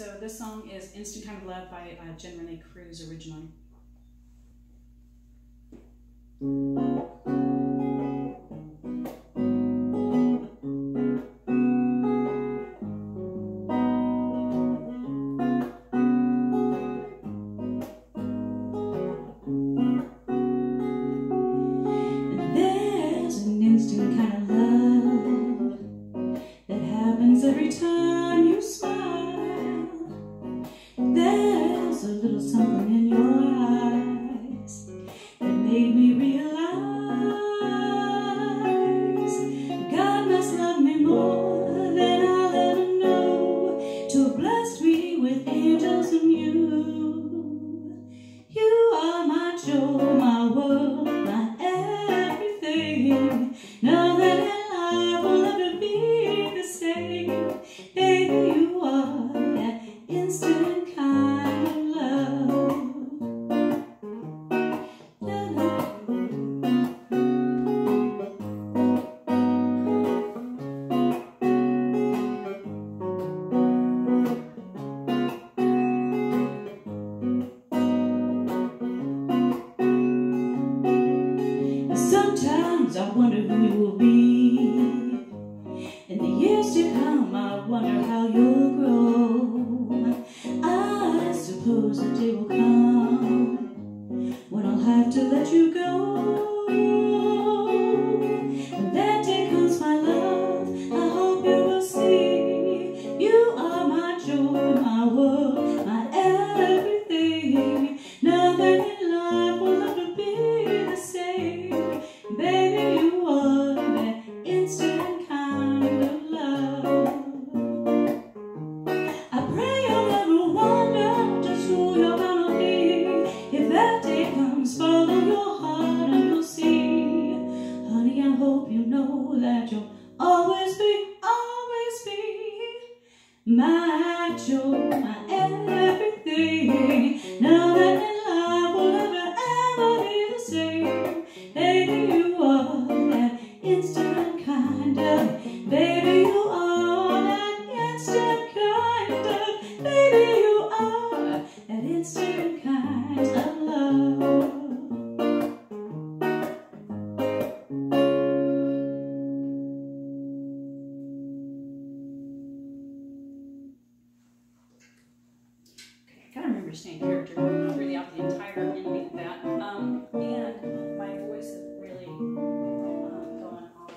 So this song is Instant Kind of Love by uh, Jen Renee Cruz originally. Baby, you are that instant kind of love. Sometimes I wonder who you will be. Wonder how you'll grow. I suppose the day will come my joy, my everything. Now that in life will never ever be the same. Baby, you are that instant kind of. Baby, Staying character throughout the entire ending of that. Um, and my voice is really um, going off.